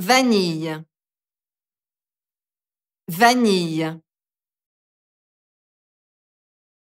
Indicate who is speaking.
Speaker 1: vanille. Vanille.